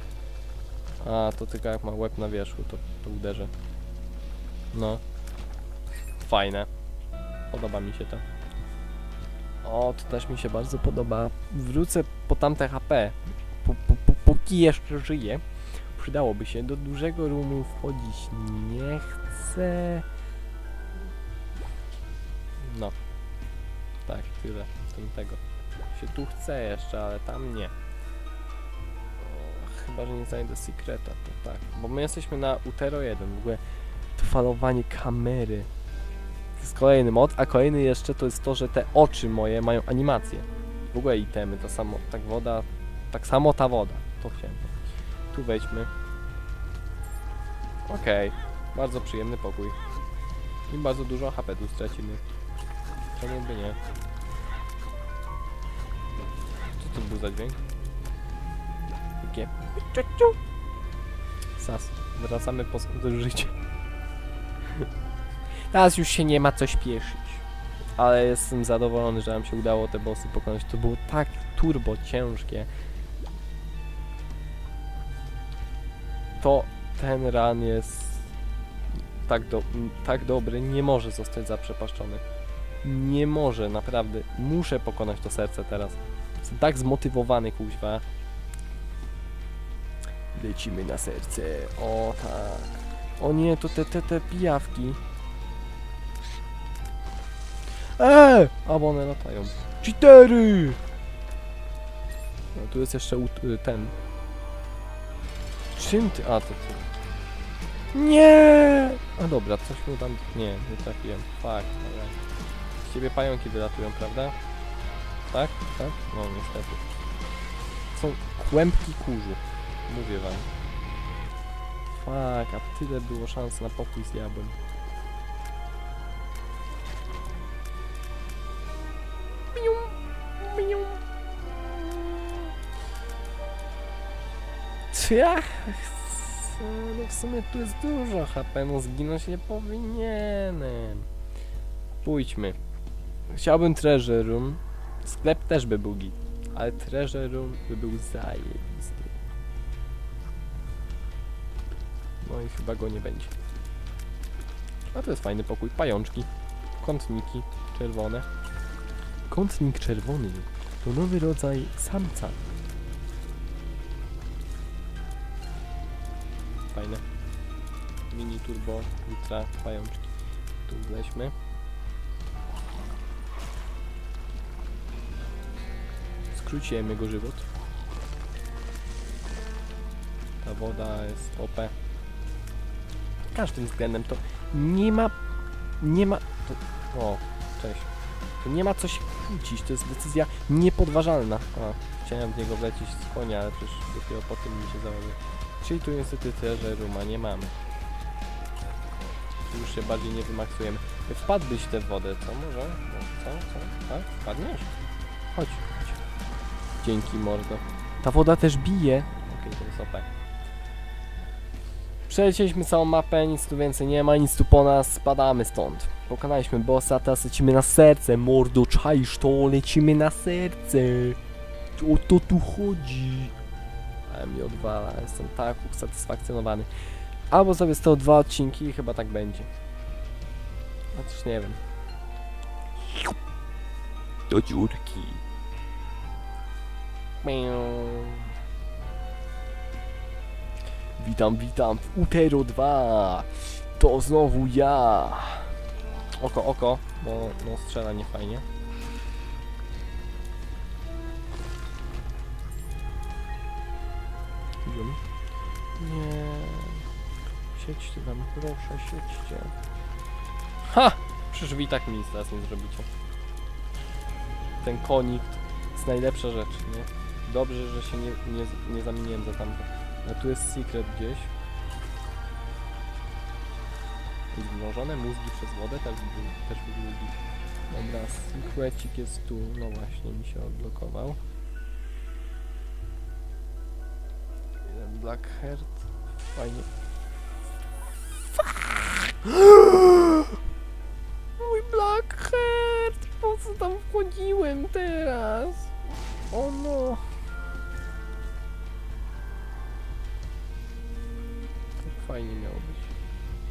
A, to tylko jak ma łeb na wierzchu, to, to uderzę. No. Fajne. Podoba mi się to. O, to też mi się bardzo podoba. Wrócę po tamte HP. Po, po, po, póki jeszcze żyję. Przydałoby się. Do dużego roomu wchodzić nie chcę. No. Tak, tyle. Tym tego. Się tu chcę jeszcze, ale tam nie. Chyba, że nie znajdę secreta, to tak. Bo my jesteśmy na Utero 1. W ogóle to falowanie kamery. To jest kolejny mod, a kolejny jeszcze to jest to, że te oczy moje mają animację. W ogóle itemy, to samo, tak woda, tak samo ta woda. To chciałem. Tu wejdźmy. Okej, bardzo przyjemny pokój. I bardzo dużo HP tu stracimy. Czemu by nie? Co to był za dźwięk? Takie... Sas, wracamy po do życia. Teraz już się nie ma co śpieszyć. Ale jestem zadowolony, że nam się udało te bossy pokonać. To było tak turbo ciężkie. To ten run jest tak, do, tak dobry, nie może zostać zaprzepaszczony. Nie może, naprawdę. Muszę pokonać to serce teraz. Jestem tak zmotywowany, kuźwa. Lecimy na serce. O tak. O nie, to te, te, te pijawki. Eee! A bo one latają. Cheatery! No tu jest jeszcze ten. Czym ty? A to ty. Nie! A dobra, coś mu tam. Nie, nie trafiłem. Fuck, ale. Z ciebie pająki wylatują, prawda? Tak? Tak? No niestety. Są kłębki kurzu. Mówię wam. Fuck, a tyle było szans na pokój z jabłem. Ja? No w sumie tu jest dużo HP, no zginąć nie powinienem. Pójdźmy. Chciałbym treasure room. Sklep też by był git. Ale treasure room by był zajebisty. No i chyba go nie będzie. A to jest fajny pokój. Pajączki. Kątniki czerwone. Kątnik czerwony to nowy rodzaj samca. Fajne. Mini turbo, ultra pajączki. Tu wleźmy. Skróciłem jego żywot. Ta woda jest OP. Każdym względem to nie ma... Nie ma... To, o, cześć. To nie ma co się kłócić, to jest decyzja niepodważalna. A, chciałem w niego wlecieć z konia, ale przecież dopiero po tym mi się założył. Czyli tu niestety treasure rooma nie mamy. Tu już się bardziej nie wymaksujemy. Wpadłbyś w tę wodę, co może? No, co? Co? Tak? Wpadniesz? Chodź, chodź. Dzięki, mordo. Ta woda też bije. Okej, to jest OP. Przelecieliśmy całą mapę, nic tu więcej nie ma, nic tu po nas, spadamy stąd. Pokonaliśmy bossa, teraz lecimy na serce, mordo, czaisz to, lecimy na serce. O to tu chodzi. Ale mi odwala, jestem tak usatysfakcjonowany. Albo sobie z tego dwa odcinki i chyba tak będzie. Chociaż nie wiem. Do dziurki. Witam, witam w Utero 2. To znowu ja. Oko, oko, bo no strzela nie fajnie. Idziemy. Nie. Siedźcie tam, proszę, siedźcie. Ha! Przecież wy i tak mi nic teraz nie zrobicie. Ten konik jest najlepsza rzecz, nie? Dobrze, że się nie, nie, nie zamieniłem za tamto. A tu jest secret gdzieś. Zmrożone mózgi przez wodę też by, też by. Dobra, secrecik jest tu. No właśnie, mi się odblokował. Black Heart. Fajnie. Mój Black Heart! Po co tam wchodziłem teraz? O no! Tak fajnie miało być.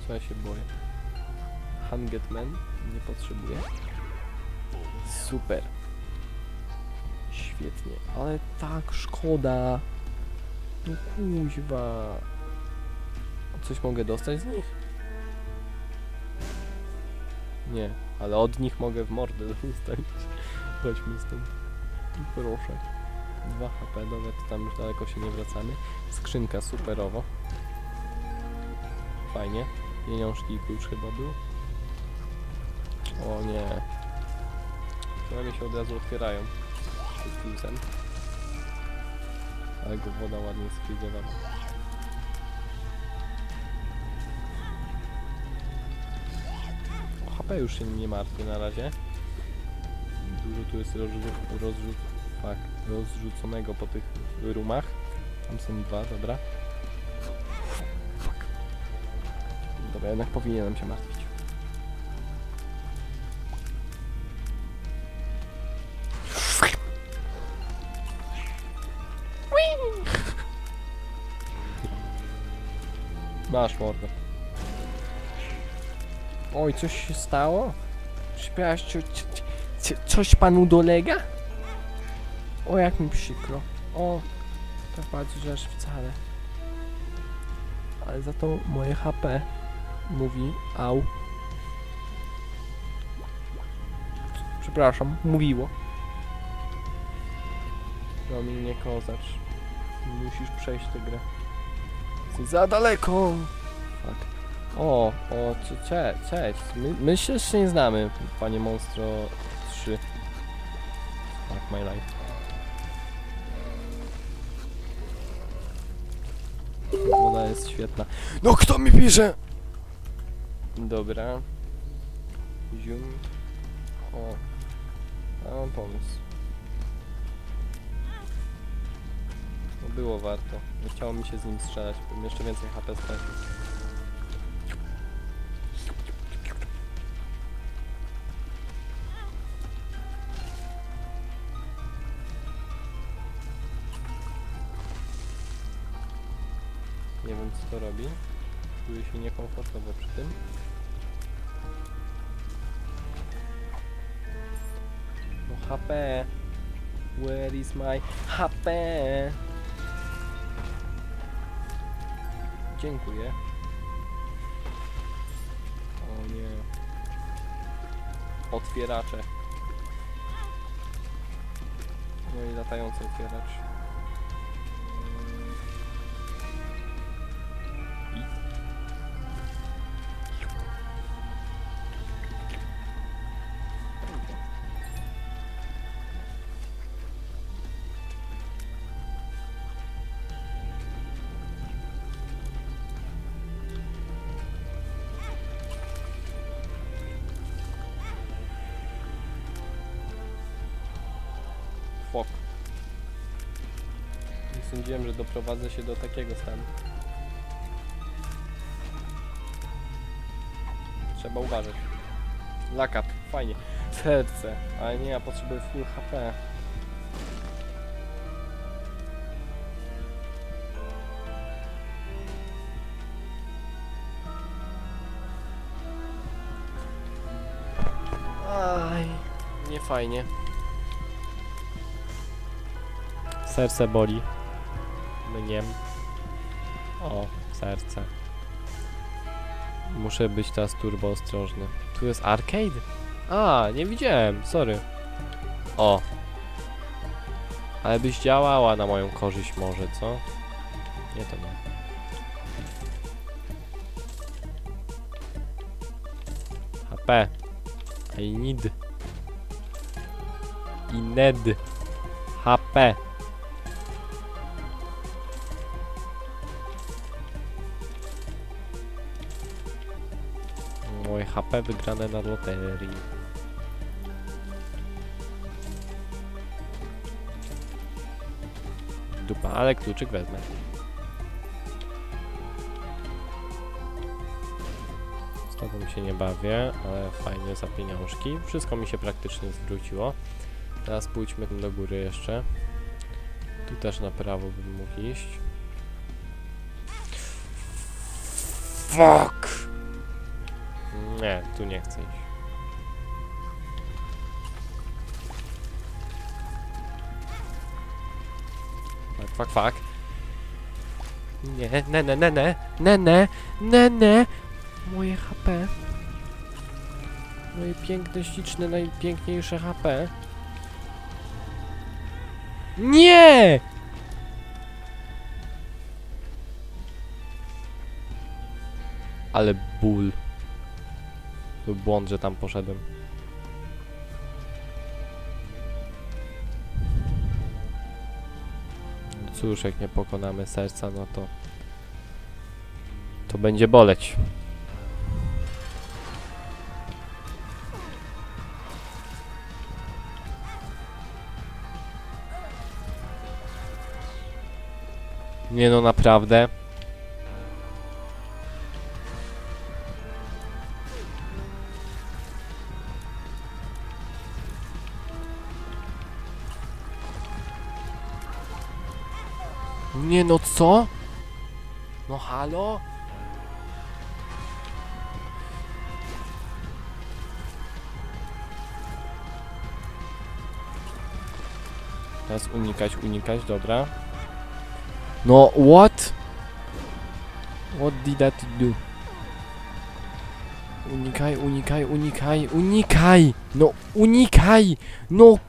Co ja się boję? Hungetman nie potrzebuję. Super. Świetnie, ale tak szkoda. No kuźwa. Coś mogę dostać z nich? Nie, ale od nich mogę w mordę dostać. Chodźmy stąd. Proszę. 2 HP, to tam już daleko się nie wracamy. Skrzynka superowo. Fajnie. Pieniążki i klucz chyba był. O nie. Przynajmniej się od razu otwierają. Z plusem. Ale go woda ładnie. O HP już się nie martwię na razie. Dużo tu jest rozrzut, rozrzut, fuck, rozrzuconego po tych rumach. Tam są dwa, dobra. Dobra, jednak powinienem się martwić. Masz mordę. Oj, coś się stało? Co, coś panu dolega? O, jak mi przykro. O, tak że aż wcale. Ale za to moje HP mówi au. Przepraszam, mówiło. No mi nie kozacz. Musisz przejść tę grę. Za daleko! O, o, cze, cze, cześć. My, my się jeszcze nie znamy, panie Monstro 3. Fuck my life. Woda jest świetna. No kto mi pisze? Dobra. Zium. O. A mam pomysł. było warto. Nie chciało mi się z nim strzelać, bym jeszcze więcej HP stracił. Nie wiem co to robi. Czuję się niekomfortowo przy tym. No HP! Where is my HP? Dziękuję. O nie. Otwieracze. No i latający otwieracz. Sądziłem, że doprowadzę się do takiego stanu. Trzeba uważać. Lakat, fajnie. Serce, ale nie, ja potrzebuję full HP. Aj, nie fajnie. Serce boli. Mnie. O, serce. Muszę być teraz turbo ostrożny. Tu jest arcade? A, nie widziałem, sorry. O. Ale byś działała na moją korzyść może, co? Nie, to nie. HP. I need. I need. HP. HP wygrane na loterii. Dupa, ale kluczyk wezmę. Z tobą się nie bawię, ale fajnie za pieniążki. Wszystko mi się praktycznie zwróciło. Teraz pójdźmy do góry jeszcze. Tu też na prawo bym mógł iść. Fuck! Nie, tu nie chcę iść. Fuck, fuck, fuck. Nie, ne, ne, ne, ne, ne, ne, ne, ne. Moje HP. Moje piękne, śliczne, najpiękniejsze HP. Nie! Ale ból. To błąd, że tam poszedłem. Cóż, jak nie pokonamy serca, no to... To będzie boleć. Nie no, naprawdę. No, co? No halo? Teraz unikać, unikać, dobra. No, what? What did that do? Unikaj, unikaj, unikaj, unikaj! No, unikaj! No,